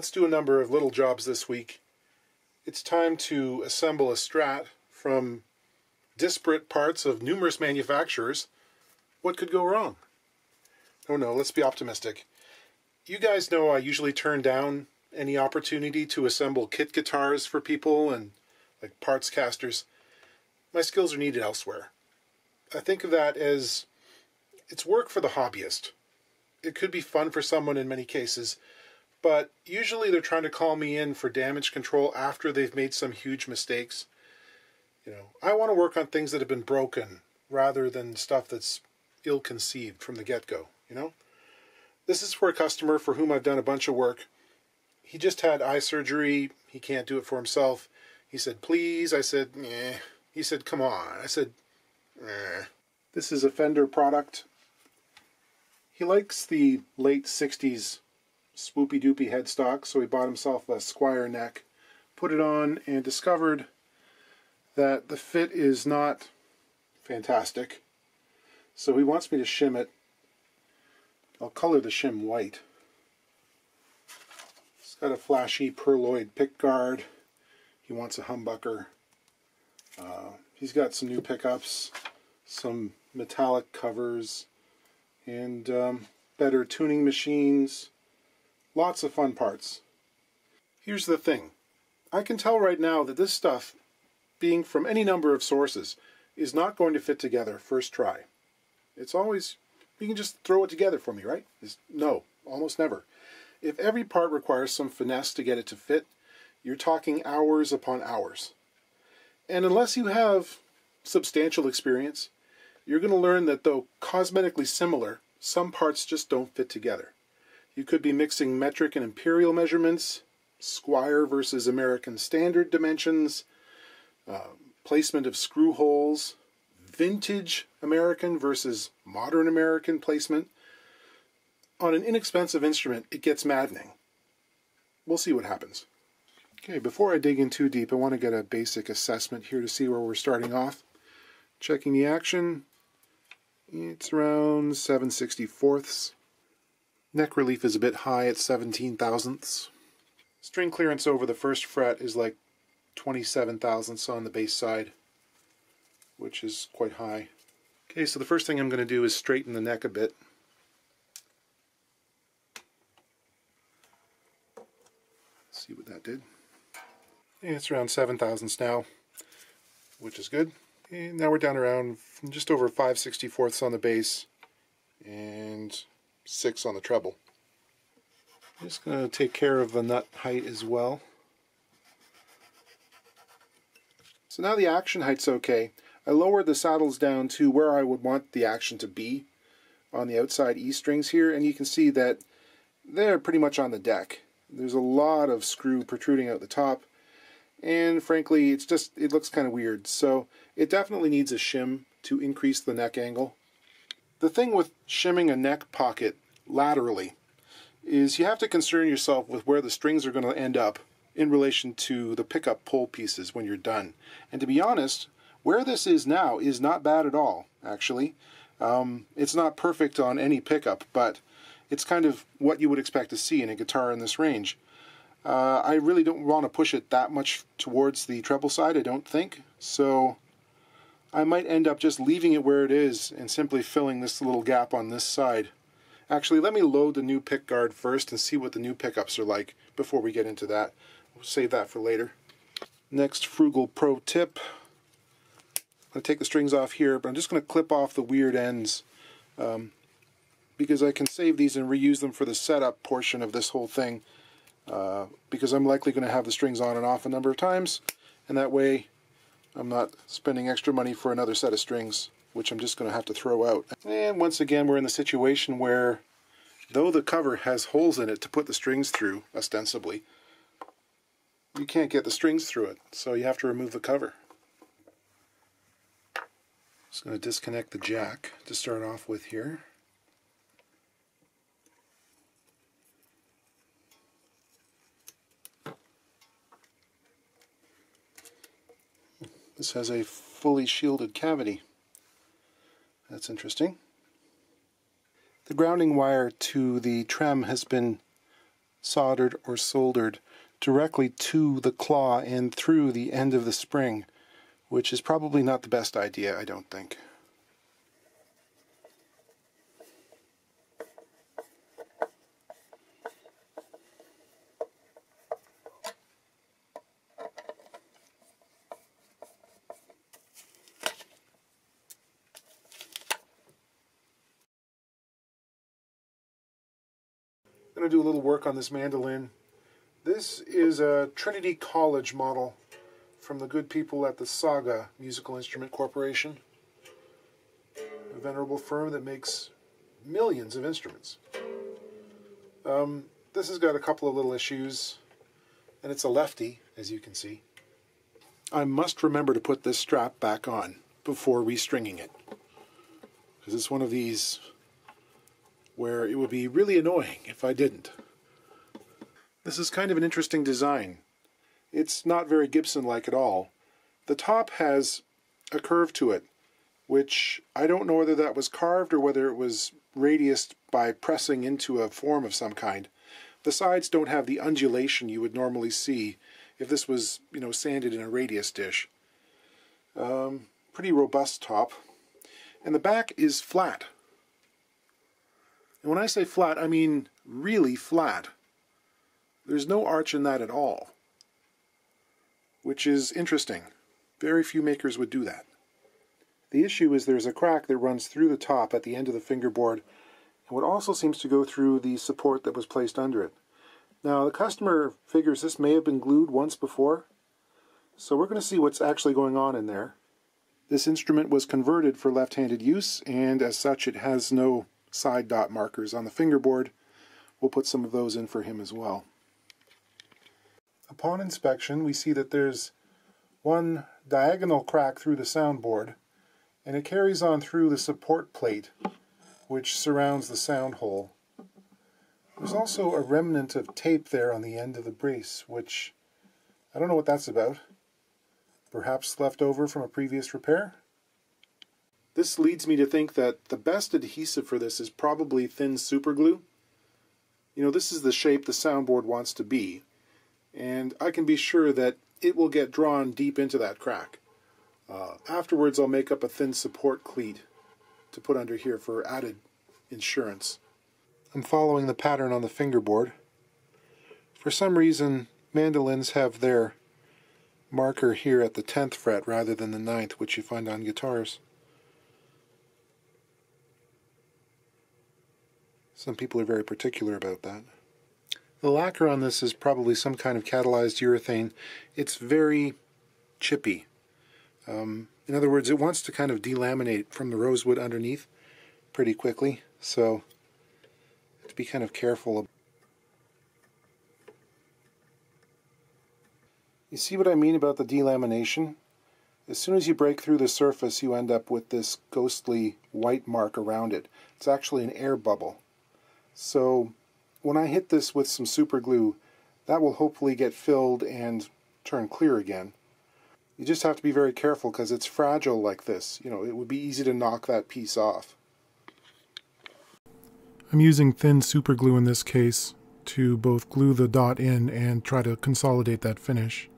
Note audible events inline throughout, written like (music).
let's do a number of little jobs this week. It's time to assemble a Strat from disparate parts of numerous manufacturers. What could go wrong? Oh no, let's be optimistic. You guys know I usually turn down any opportunity to assemble kit guitars for people and like parts casters. My skills are needed elsewhere. I think of that as it's work for the hobbyist. It could be fun for someone in many cases, but usually they're trying to call me in for damage control after they've made some huge mistakes. You know, I want to work on things that have been broken rather than stuff that's ill conceived from the get go, you know? This is for a customer for whom I've done a bunch of work. He just had eye surgery. He can't do it for himself. He said, please. I said, eh. He said, come on. I said, eh. This is a Fender product. He likes the late 60s swoopy doopy headstock, so he bought himself a Squier neck, put it on, and discovered that the fit is not fantastic. So he wants me to shim it. I'll color the shim white. It's got a flashy pearloid pick guard. He wants a humbucker. Uh, he's got some new pickups, some metallic covers, and um, better tuning machines. Lots of fun parts. Here's the thing. I can tell right now that this stuff, being from any number of sources, is not going to fit together first try. It's always, you can just throw it together for me, right? It's, no, almost never. If every part requires some finesse to get it to fit, you're talking hours upon hours. And unless you have substantial experience, you're going to learn that though cosmetically similar, some parts just don't fit together. You could be mixing metric and imperial measurements, Squier versus American standard dimensions, uh, placement of screw holes, vintage American versus modern American placement. On an inexpensive instrument, it gets maddening. We'll see what happens. Okay, before I dig in too deep, I want to get a basic assessment here to see where we're starting off. Checking the action, it's around 7 64ths. Neck relief is a bit high at 17 thousandths. String clearance over the first fret is like 27 thousandths on the bass side, which is quite high. Okay, so the first thing I'm going to do is straighten the neck a bit. Let's see what that did. Yeah, it's around 7 thousandths now, which is good. And now we're down around just over 5 64ths on the bass and 6 on the treble. I'm just going to take care of the nut height as well. So now the action height's okay. I lowered the saddles down to where I would want the action to be on the outside E strings here, and you can see that they're pretty much on the deck. There's a lot of screw protruding out the top, and frankly it's just it looks kind of weird so it definitely needs a shim to increase the neck angle. The thing with shimming a neck pocket laterally is you have to concern yourself with where the strings are going to end up in relation to the pickup pole pieces when you're done. And to be honest, where this is now is not bad at all, actually. Um, it's not perfect on any pickup, but it's kind of what you would expect to see in a guitar in this range. Uh, I really don't want to push it that much towards the treble side, I don't think. So I might end up just leaving it where it is and simply filling this little gap on this side. Actually, let me load the new pick guard first and see what the new pickups are like before we get into that. We'll save that for later. Next frugal pro tip. I'm going to take the strings off here, but I'm just going to clip off the weird ends um, because I can save these and reuse them for the setup portion of this whole thing. Uh, because I'm likely going to have the strings on and off a number of times, and that way I'm not spending extra money for another set of strings, which I'm just going to have to throw out. And once again, we're in the situation where, though the cover has holes in it to put the strings through, ostensibly, you can't get the strings through it, so you have to remove the cover. Just going to disconnect the jack to start off with here. This has a fully shielded cavity. That's interesting. The grounding wire to the trem has been soldered or soldered directly to the claw and through the end of the spring, which is probably not the best idea, I don't think. Going to do a little work on this mandolin. This is a Trinity College model from the good people at the Saga Musical Instrument Corporation, a venerable firm that makes millions of instruments. Um, this has got a couple of little issues, and it's a lefty, as you can see. I must remember to put this strap back on before restringing it, because it's one of these where it would be really annoying if I didn't. This is kind of an interesting design. It's not very Gibson-like at all. The top has a curve to it, which I don't know whether that was carved or whether it was radiused by pressing into a form of some kind. The sides don't have the undulation you would normally see if this was, you know, sanded in a radius dish. Um, pretty robust top. And the back is flat. And when I say flat, I mean really flat. There's no arch in that at all, which is interesting. Very few makers would do that. The issue is there's a crack that runs through the top at the end of the fingerboard, and what also seems to go through the support that was placed under it. Now, the customer figures this may have been glued once before, so we're going to see what's actually going on in there. This instrument was converted for left-handed use, and as such it has no side dot markers on the fingerboard. We'll put some of those in for him as well. Upon inspection, we see that there's one diagonal crack through the soundboard, and it carries on through the support plate, which surrounds the sound hole. There's also a remnant of tape there on the end of the brace, which I don't know what that's about. Perhaps left over from a previous repair? This leads me to think that the best adhesive for this is probably thin superglue. You know, this is the shape the soundboard wants to be, and I can be sure that it will get drawn deep into that crack. Uh, afterwards, I'll make up a thin support cleat to put under here for added insurance. I'm following the pattern on the fingerboard. For some reason, mandolins have their marker here at the 10th fret rather than the 9th, which you find on guitars. Some people are very particular about that. The lacquer on this is probably some kind of catalyzed urethane. It's very chippy. Um, in other words, it wants to kind of delaminate from the rosewood underneath pretty quickly, so to be kind of careful. You see what I mean about the delamination? As soon as you break through the surface, you end up with this ghostly white mark around it. It's actually an air bubble. So when I hit this with some super glue, that will hopefully get filled and turn clear again. You just have to be very careful because it's fragile like this. You know, it would be easy to knock that piece off. I'm using thin super glue in this case to both glue the dot in and try to consolidate that finish.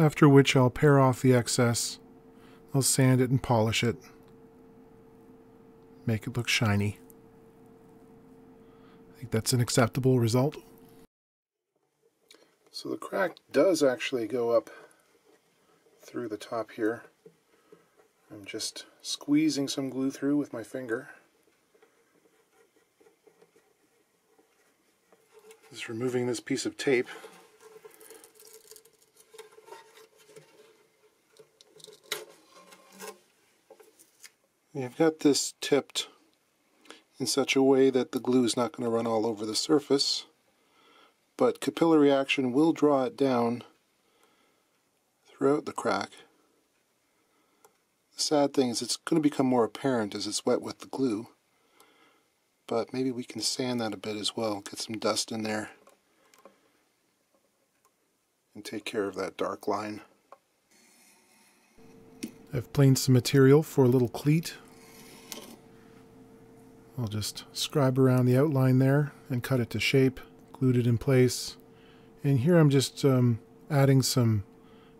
After which I'll pare off the excess. I'll sand it and polish it. Make it look shiny that's an acceptable result. So the crack does actually go up through the top here. I'm just squeezing some glue through with my finger. Just removing this piece of tape. We've got this tipped in such a way that the glue is not going to run all over the surface but capillary action will draw it down throughout the crack. The sad thing is it's going to become more apparent as it's wet with the glue but maybe we can sand that a bit as well, get some dust in there and take care of that dark line. I've planed some material for a little cleat I'll just scribe around the outline there and cut it to shape, glued it in place. And here I'm just um, adding some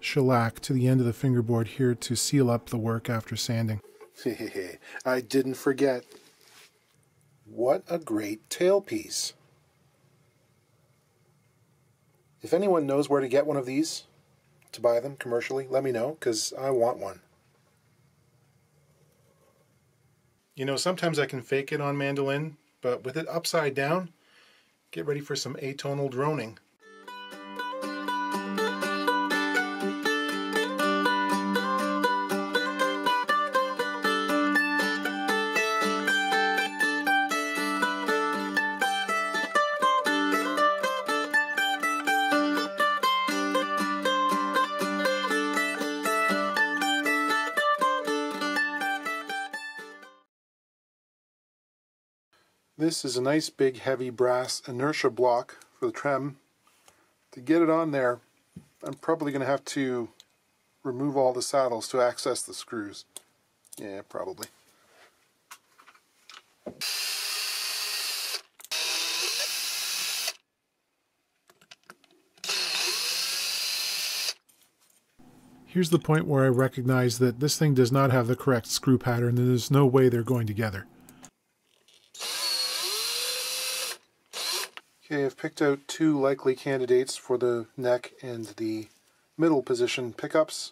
shellac to the end of the fingerboard here to seal up the work after sanding. (laughs) I didn't forget. What a great tailpiece. If anyone knows where to get one of these to buy them commercially, let me know because I want one. You know, sometimes I can fake it on mandolin, but with it upside down, get ready for some atonal droning. This is a nice big heavy brass inertia block for the trem. To get it on there, I'm probably going to have to remove all the saddles to access the screws. Yeah, probably. Here's the point where I recognize that this thing does not have the correct screw pattern and there's no way they're going together. Okay, I've picked out two likely candidates for the neck and the middle position pickups,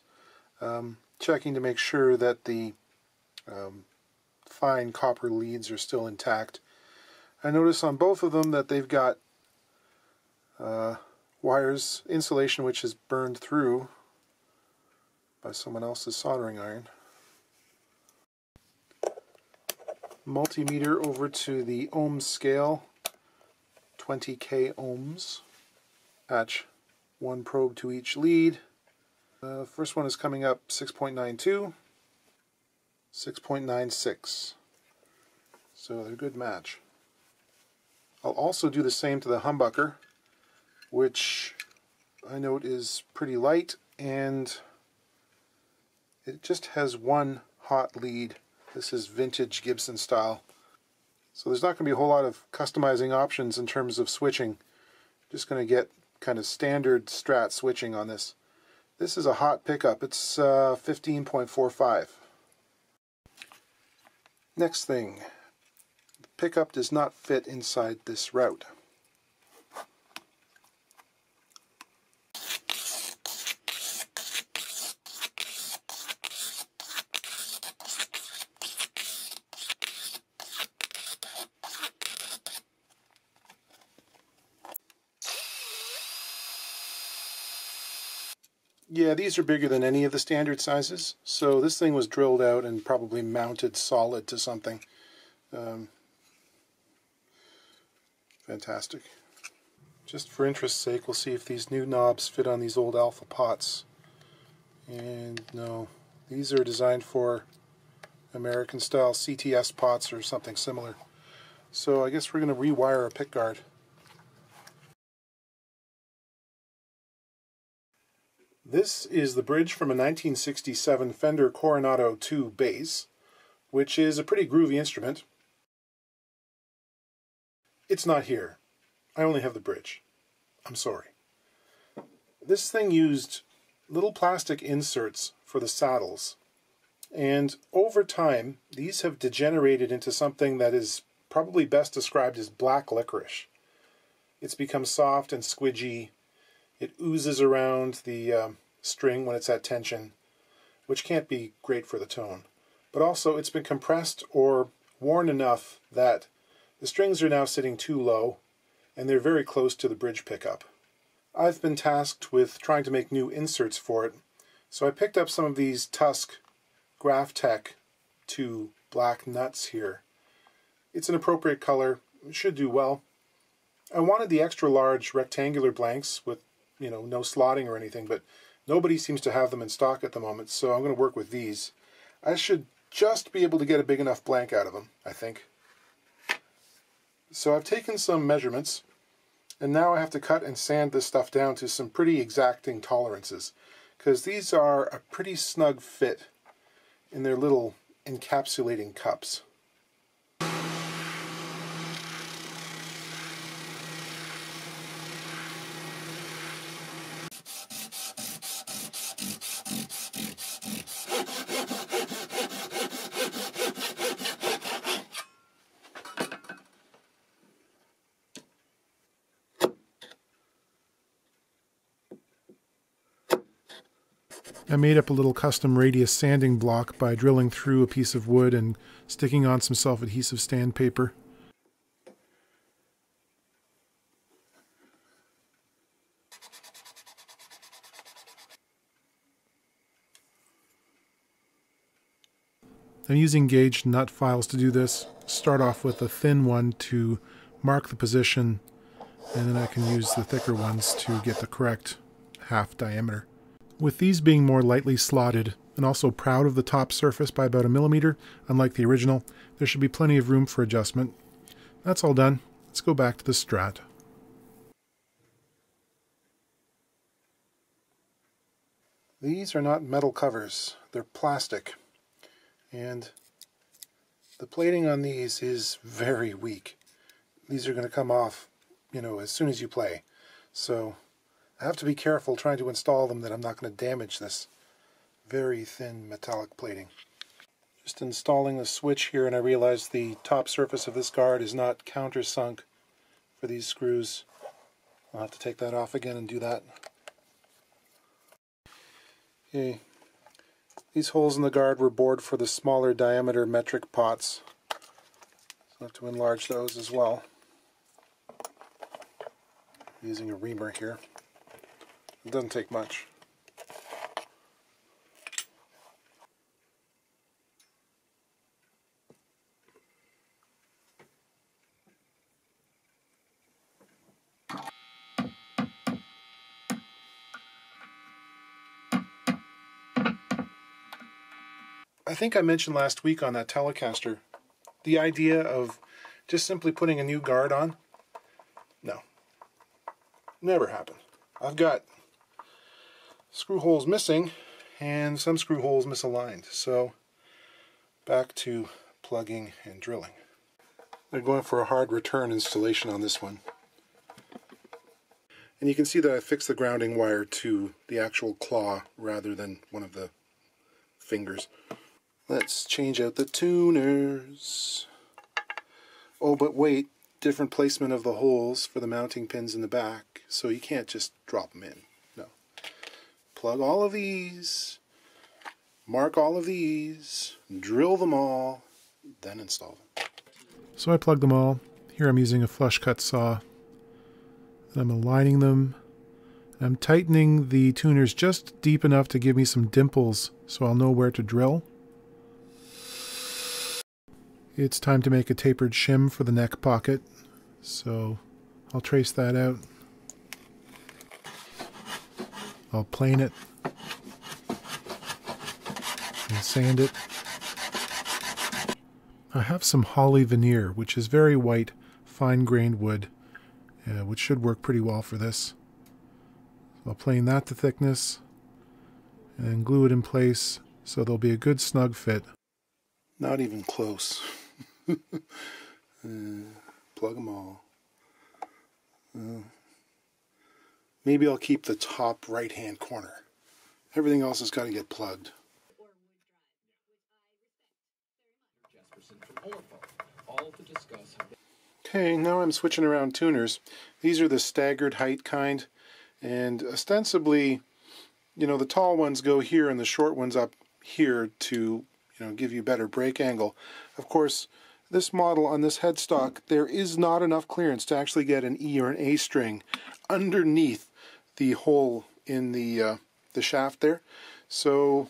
um, checking to make sure that the um, fine copper leads are still intact. I notice on both of them that they've got uh, wires, insulation which is burned through by someone else's soldering iron. Multimeter over to the ohm scale 20k ohms. Attach one probe to each lead. The first one is coming up 6.92, 6.96. So they're a good match. I'll also do the same to the humbucker, which I note is pretty light and it just has one hot lead. This is vintage Gibson style. So there's not going to be a whole lot of customizing options in terms of switching. Just going to get kind of standard strat switching on this. This is a hot pickup. It's uh, 15.45. Next thing, the pickup does not fit inside this route. Yeah, these are bigger than any of the standard sizes. So this thing was drilled out and probably mounted solid to something. Um, fantastic. Just for interest's sake, we'll see if these new knobs fit on these old alpha pots. And no, these are designed for American style CTS pots or something similar. So I guess we're going to rewire a pickguard. This is the bridge from a 1967 Fender Coronado II bass, which is a pretty groovy instrument. It's not here. I only have the bridge. I'm sorry. This thing used little plastic inserts for the saddles, and over time these have degenerated into something that is probably best described as black licorice. It's become soft and squidgy it oozes around the uh, string when it's at tension, which can't be great for the tone. But also it's been compressed or worn enough that the strings are now sitting too low and they're very close to the bridge pickup. I've been tasked with trying to make new inserts for it, so I picked up some of these Tusk Graphtec 2 black nuts here. It's an appropriate color, it should do well. I wanted the extra large rectangular blanks with you know, no slotting or anything, but nobody seems to have them in stock at the moment, so I'm going to work with these. I should just be able to get a big enough blank out of them, I think. So I've taken some measurements, and now I have to cut and sand this stuff down to some pretty exacting tolerances, because these are a pretty snug fit in their little encapsulating cups. I made up a little custom radius sanding block by drilling through a piece of wood and sticking on some self-adhesive sandpaper. I'm using gauge nut files to do this. Start off with a thin one to mark the position and then I can use the thicker ones to get the correct half diameter. With these being more lightly slotted and also proud of the top surface by about a millimeter, unlike the original, there should be plenty of room for adjustment. That's all done. Let's go back to the Strat. These are not metal covers, they're plastic. And the plating on these is very weak. These are going to come off, you know, as soon as you play. So I have to be careful trying to install them that I'm not going to damage this very thin metallic plating. Just installing the switch here and I realize the top surface of this guard is not countersunk for these screws. I'll have to take that off again and do that. Okay, these holes in the guard were bored for the smaller diameter metric pots. So I have to enlarge those as well. Using a reamer here. It doesn't take much. I think I mentioned last week on that Telecaster the idea of just simply putting a new guard on. No. Never happened. I've got screw holes missing and some screw holes misaligned. So back to plugging and drilling. I'm going for a hard return installation on this one. And you can see that I fixed the grounding wire to the actual claw rather than one of the fingers. Let's change out the tuners. Oh, but wait, different placement of the holes for the mounting pins in the back, so you can't just drop them in plug all of these, mark all of these, drill them all, then install them. So I plugged them all. Here I'm using a flush cut saw. I'm aligning them. I'm tightening the tuners just deep enough to give me some dimples so I'll know where to drill. It's time to make a tapered shim for the neck pocket. So I'll trace that out. I'll plane it and sand it. I have some holly veneer, which is very white, fine-grained wood, uh, which should work pretty well for this. I'll plane that to thickness and glue it in place so there'll be a good snug fit. Not even close. (laughs) uh, plug them all. Uh, Maybe I'll keep the top right hand corner. Everything else has got to get plugged. Okay, now I'm switching around tuners. These are the staggered height kind, and ostensibly, you know, the tall ones go here and the short ones up here to, you know, give you better break angle. Of course, this model on this headstock, there is not enough clearance to actually get an E or an A string underneath the hole in the uh, the shaft there. So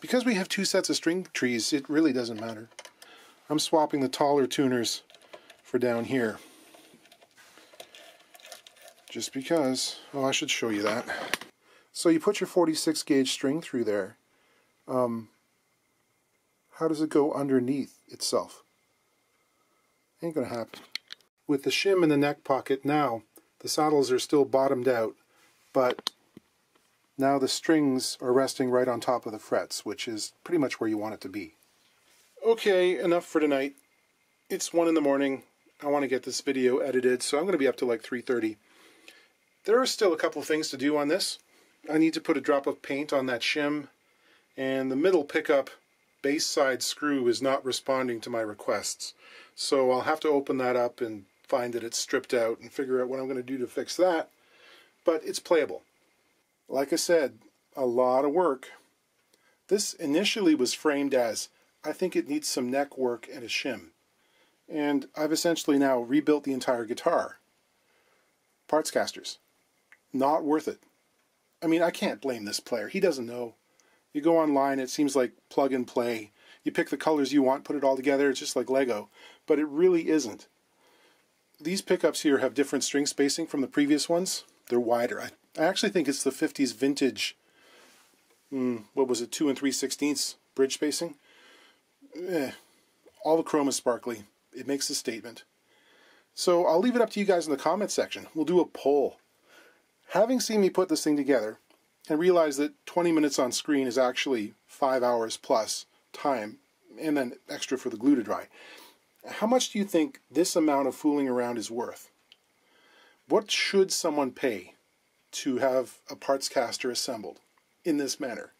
because we have two sets of string trees, it really doesn't matter. I'm swapping the taller tuners for down here. Just because, oh I should show you that. So you put your 46 gauge string through there. Um, how does it go underneath itself? Ain't gonna happen. With the shim in the neck pocket now, the saddles are still bottomed out but now the strings are resting right on top of the frets, which is pretty much where you want it to be. Okay, enough for tonight. It's 1 in the morning. I want to get this video edited, so I'm going to be up to like 3.30. There are still a couple things to do on this. I need to put a drop of paint on that shim, and the middle pickup bass side screw is not responding to my requests. So I'll have to open that up and find that it's stripped out and figure out what I'm going to do to fix that but it's playable. Like I said, a lot of work, This initially was framed as, I think it needs some neck work and a shim. And I've essentially now rebuilt the entire guitar. Parts casters. Not worth it. I mean, I can't blame this player. He doesn't know. You go online, it seems like plug and play. You pick the colors you want, put it all together, it's just like Lego. But it really isn't. These pickups here have different string spacing from the previous ones. They're wider. I, I actually think it's the 50s vintage, mm, what was it, 2 and 3 sixteenths bridge spacing. Eh, all the chrome is sparkly. It makes a statement. So I'll leave it up to you guys in the comment section. We'll do a poll. Having seen me put this thing together and realize that 20 minutes on screen is actually 5 hours plus time and then extra for the glue to dry, how much do you think this amount of fooling around is worth? What should someone pay to have a parts caster assembled in this manner?